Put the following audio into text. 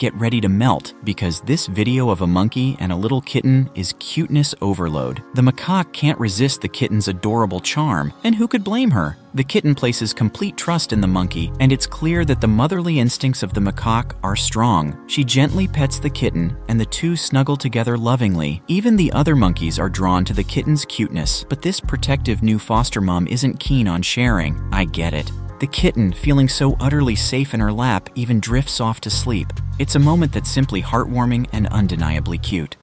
get ready to melt because this video of a monkey and a little kitten is cuteness overload. The macaque can't resist the kitten's adorable charm, and who could blame her? The kitten places complete trust in the monkey, and it's clear that the motherly instincts of the macaque are strong. She gently pets the kitten, and the two snuggle together lovingly. Even the other monkeys are drawn to the kitten's cuteness, but this protective new foster mom isn't keen on sharing. I get it. The kitten, feeling so utterly safe in her lap, even drifts off to sleep. It's a moment that's simply heartwarming and undeniably cute.